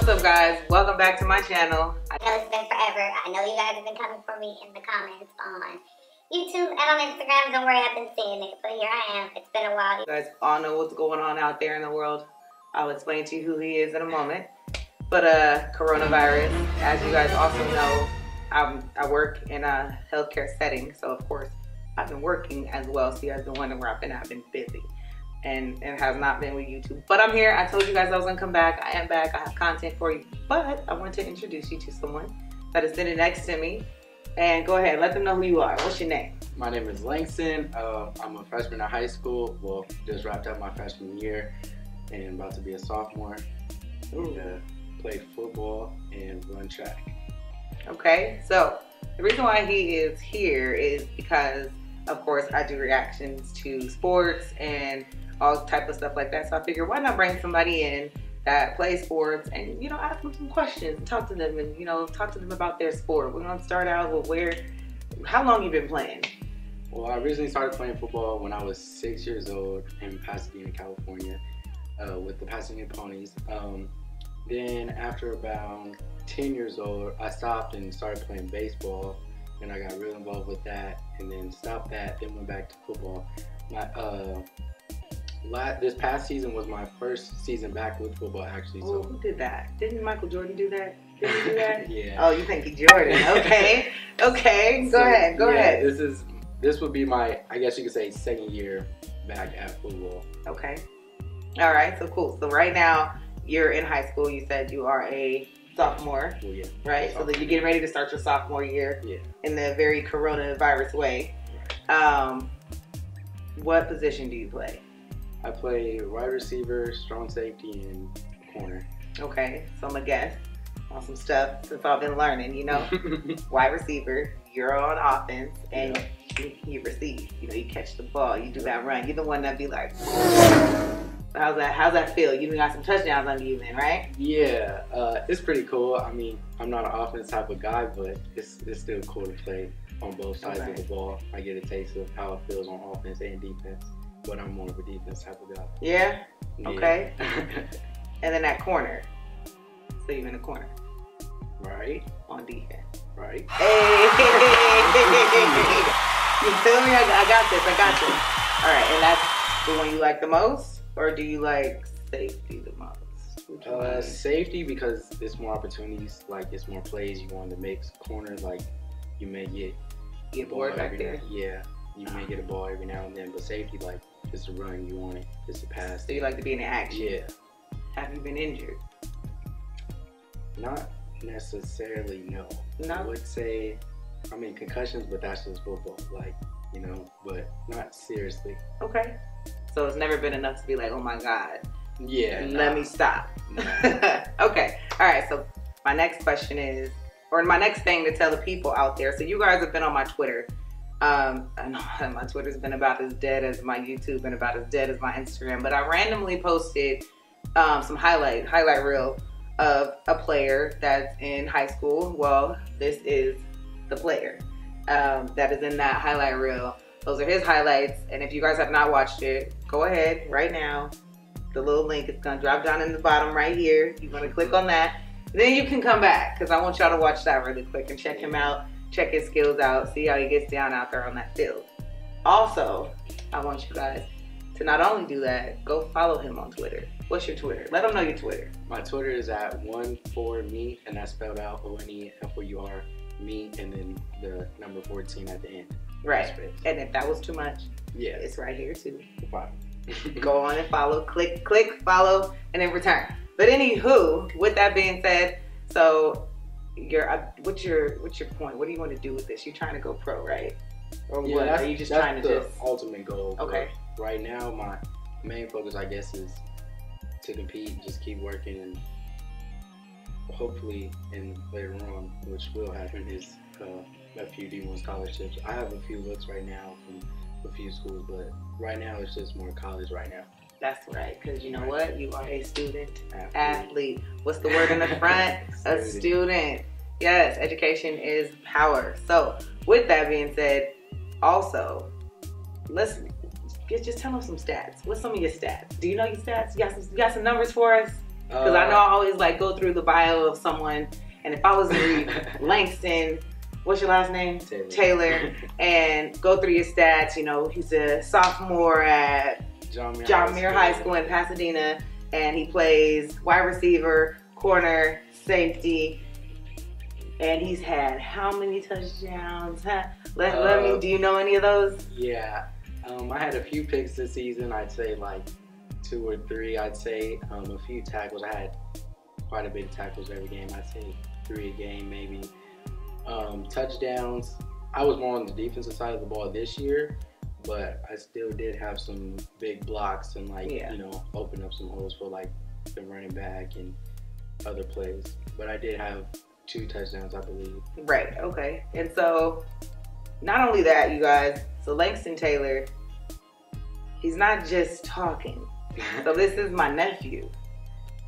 What's up, guys? Welcome back to my channel. I know it's been forever. I know you guys have been coming for me in the comments on YouTube and on Instagram. Don't worry, I've been seeing it, but here I am. It's been a while. You guys all know what's going on out there in the world. I'll explain to you who he is in a moment. But uh, coronavirus, as you guys also know, I'm, I work in a healthcare setting, so of course I've been working as well. So you guys been wondering where I've been. I've been busy and it has not been with YouTube. But I'm here. I told you guys I was gonna come back. I am back. I have content for you. But I want to introduce you to someone that is sitting next to me. And go ahead, let them know who you are. What's your name? My name is Langston. Uh, I'm a freshman in high school. Well, just wrapped up my freshman year and about to be a sophomore. And, uh, play football and run track. Okay, so the reason why he is here is because, of course, I do reactions to sports and all type of stuff like that. So I figured, why not bring somebody in that plays sports and you know ask them some questions talk to them and you know talk to them about their sport. We're gonna start out with where, how long you been playing? Well, I originally started playing football when I was six years old in Pasadena, California, uh, with the Pasadena Ponies. Um, then after about 10 years old, I stopped and started playing baseball. And I got real involved with that and then stopped that, then went back to football. My, uh, last, this past season was my first season back with football actually. Oh, So who did that? Didn't Michael Jordan do that? Did he do that? yeah. Oh, you think he Jordan? Okay, okay. Go So, ahead. Go yeah, ahead. This is this would be my I guess you could say second year back at football. Okay. All right. So cool. So right now you're in high school. You said you are a sophomore, Well, yeah. right? So that you're getting ready to start your sophomore year Yeah. in the very coronavirus way. Um, what position do you play? I play wide receiver, strong safety, and corner. Okay. So I'm a guess on some stuff since I've been learning. You know, wide receiver. You're on offense and you, you receive. You know, you catch the ball. You do that run. You're the one that be like. How's that? How's that feel? You got some touchdowns under you, then, right? yeah, uh, it's pretty cool. I mean, I'm not an offense type of guy, but it's it's still cool to play on both sides Okay. of the ball. I get a taste of how it feels on offense and defense, but I'm more of a defense type of guy. Yeah. Yeah. Okay. And then that corner. So you're in the corner right, on defense. right. Hey! you feel me? I, I got this. I got this. All right, and that's the one you like the most, or do you like safety the most? Uh, safety because it's more opportunities, like it's more plays you want to make. Corner, like you may get Get bored back every there. now- Yeah, you may get a ball every now and then, but safety, like it's a run, you want it, it's a pass. So you like to be in the action. Yeah, Have you been injured? not necessarily. No, I No. would say, I mean concussions, but that's just football, like you know, but not seriously. Okay. So it's never been enough to be like, oh my god, Yeah, let nah, me stop. nah. okay. All right. So my next question is, or my next thing to tell the people out there. So you guys have been on my Twitter. Um, I know my Twitter's been about as dead as my YouTube and about as dead as my Instagram. But I randomly posted um, some highlight highlight reel of a player that's in high school. Well, this is the player um, that is in that highlight reel. Those are his highlights. And if you guys have not watched it, go ahead right now. The little link is gonna drop down in the bottom right here. You're gonna click on that. Then you can come back because I want y'all to watch that really quick and check him out, check his skills out, see how he gets down out there on that field. Also, I want you guys to not only do that, go follow him on Twitter. What's your Twitter? Let them know your Twitter. My Twitter is at one for me, and that's spelled out O N E F O U R me, and then the number fourteen at the end. Right. And if that was too much, Yeah, it's right here too. go on and follow, click, click, follow, and then return. But anywho, with that being said, so your uh, what's your what's your point? What do you want to do with this? You're trying to go pro, right? Or yeah, what? Are you just trying to the just ultimate goal. Okay. Right now, my main focus, I guess, is to compete, just keep working, and hopefully, and later on, which will happen, is uh, a few D1 scholarships. I have a few looks right now from a few schools, but right now it's just more college right now. that's right? Because you know what? You are a student Athlete. athlete. What's the word in the front? a Student. Yes, education is power. So, with that being said, also, let's get just tell us some stats. What's some of your stats? Do you know your stats? You got some, you got some numbers for us? Because I know uh, I always like go through the bio of someone, and if I was to read Langston, what's your last name? Taylor. Taylor, and go through your stats. You know, he's a sophomore at John Muir, John Muir High School in Pasadena, and he plays wide receiver, corner, safety. And he's had how many touchdowns? Let, let me. Uh, Do you know any of those? Yeah, um, I had a few picks this season. I'd say like two or three. I'd say um, a few tackles. I had quite a bit of tackles every game. I'd say three a game maybe. Um, touchdowns. I was more on the defensive side of the ball this year, but I still did have some big blocks and like Yeah. you know open up some holes for like the running back and other plays. But I did have two touchdowns, I believe. Right. Okay. And so, not only that, you guys. So Langston Taylor, he's not just talking. So this is my nephew,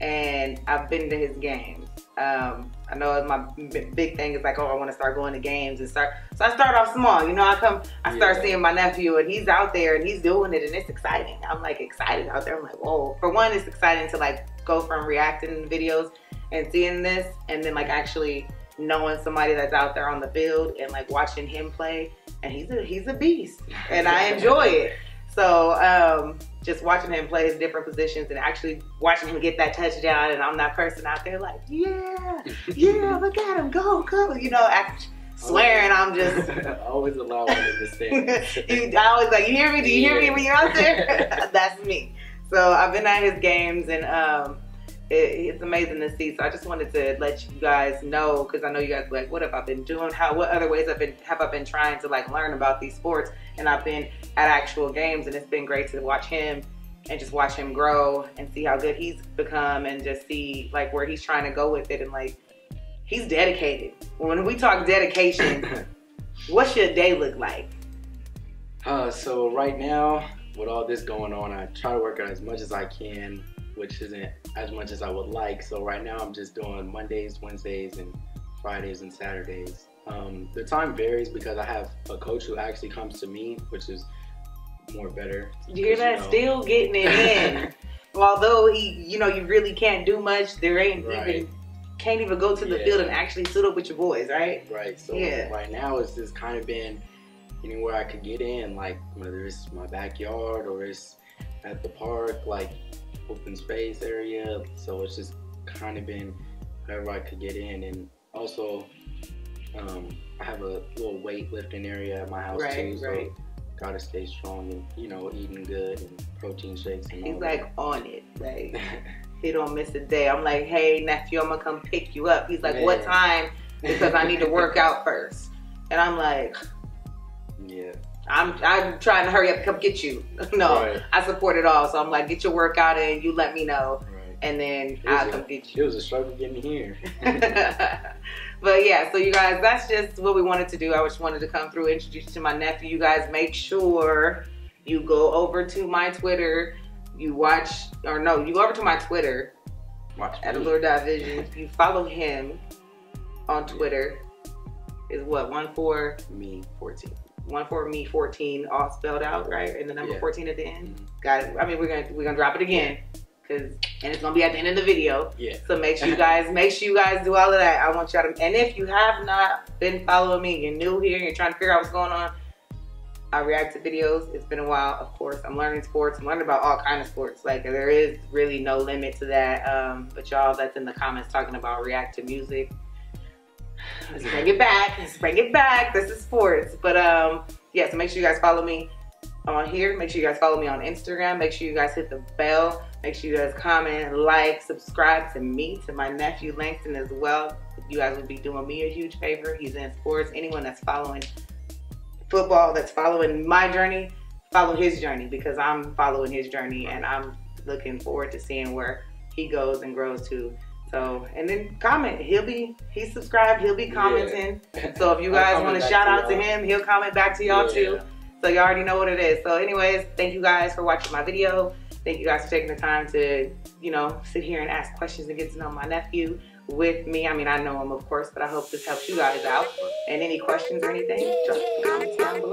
and I've been to his games. Um, I know my b- big thing is like, oh, I want to start going to games and start. So I start off small. You know, I come, I start Yeah. seeing my nephew, and he's out there and he's doing it, and it's exciting. I'm like excited out there. I'm like, whoa. For one, it's exciting to like go from reacting videos and seeing this, and then like actually knowing somebody that's out there on the field and like watching him play, and he's a he's a beast, and I enjoy it. So um, just watching him play his different positions and actually watching him get that touchdown, and I'm that person out there like, yeah, yeah, look at him, go, go, you know, act, swearing. I'm just. always allow one in the stands. I always like, you hear me? Do you hear me when you're out there? That's me. So I've been at his games and um, it, it's amazing to see. So I just wanted to let you guys know because I know you guys are like, what have I been doing? How? What other ways have been have I been trying to like learn about these sports? And I've been at actual games and it's been great to watch him and just watch him grow and see how good he's become and just see like where he's trying to go with it and like he's dedicated. When we talk dedication, what's your day look like? Uh, so right now, with all this going on, I try to work out as much as I can, which isn't as much as I would like. So right now, I'm just doing Mondays, Wednesdays, and Fridays and Saturdays. Um, the time varies because I have a coach who actually comes to me, which is more better. You hear 'Cause, that? know- Still getting it in. Although he, you know, you really can't do much. There ain't Right. even can't even go to the Yeah. field and actually sit up with your boys, right? Right. So Yeah. right now, it's just kind of been anywhere I could get in, like whether it's my backyard or it's at the park, like open space area. So it's just kind of been wherever I could get in, and also um, I have a little weightlifting area at my house Right, too. So right. gotta stay strong and you know eating good and protein shakes and He's like on it. Like he don't miss a day. I'm like, hey nephew, I'm gonna come pick you up. He's like, what time? Because I need to work out first. And I'm like, yeah. I'm I'm trying to hurry up come get you. no, Right. I support it all. So I'm like, get your workout in. You let me know, Right. and then I'll a- come get you. It was a struggle getting here. but yeah, so you guys, that's just what we wanted to do. I just wanted to come through, introduce you to my nephew. You guys make sure you go over to my Twitter. You watch, or no, you go over to my Twitter Watch at. Allure Vision. You follow him on Twitter. Is what one four Me 14. One for me fourteen all spelled out right, and the number Yeah. fourteen at the end. Mhm. Got. I mean, we're gonna we're gonna drop it again, cause and it's gonna be at the end of the video. Yeah. So make sure you guys make sure you guys do all of that. I want y'all to and if you have not been following me, you're new here, you're trying to figure out what's going on. I react to videos. It's been a while, of course. I'm learning sports. I'm learning about all kind of sports. Like there is really no limit to that. Um, but y'all that's in the comments talking about react to music. Let's bring it back. Let's bring it back. This is sports. But um, yeah, so make sure you guys follow me on here. Make sure you guys follow me on Instagram. Make sure you guys hit the bell. Make sure you guys comment, like, subscribe to me, to my nephew Langston as well. You guys would be doing me a huge favor. He's in sports. Anyone that's following football, that's following my journey, follow his journey because I'm following his journey and I'm looking forward to seeing where he goes and grows to. So, and then comment. He'll be, he's subscribed, he'll be commenting. So if you guys want to shout out to him, he'll comment back to y'all too. So y'all already know what it is. So anyways, thank you guys for watching my video. Thank you guys for taking the time to, you know, sit here and ask questions and get to know my nephew with me. I mean, I know him, of course, but I hope this helps you guys out. And any questions or anything, drop the comments down below.